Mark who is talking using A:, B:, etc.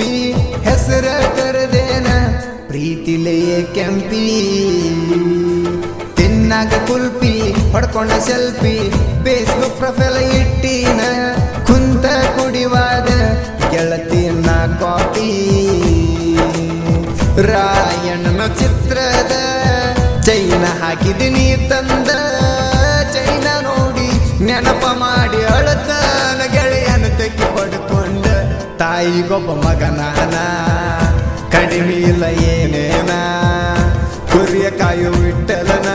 A: ಪಪ್ಪಿ ಹೆಸರ ಕರೆದೇನ ಪ್ರೀತಿಲೆಯೇ ಕೆಂಪಿ. ತಿನ್ನಾಗ ಕುಲ್ಪಿ, ಹೊಡ್ಕೊಂಡ ಸೆಲ್ಫಿ ಫೇಸ್ಬುಕ್ ಪ್ರೊಫೈಲ್ ಇಟ್ಟಿನ ಕುಂತ ಕುಡಿವಾದ ಗೆಳತಿಯನ್ನ ಕಾಪಿ. ರಾಯಣ್ಣನ ಚಿತ್ರದ ಚೈನ ಹಾಕಿದಿನಿ ತಂದ ಚೈನ ನೋಡಿ ನೆನಪ ಮಾಡಿ ಪಡ್ಕೊಂಡ ತಾಯಿಗೊಬ್ಬ ಮಗನಾನ ಕಡಿಮೆ ಇಲ್ಲ ಏನೇನ ಕುರಿಯ ಕಾಯು ಇಟ್ಟಲನ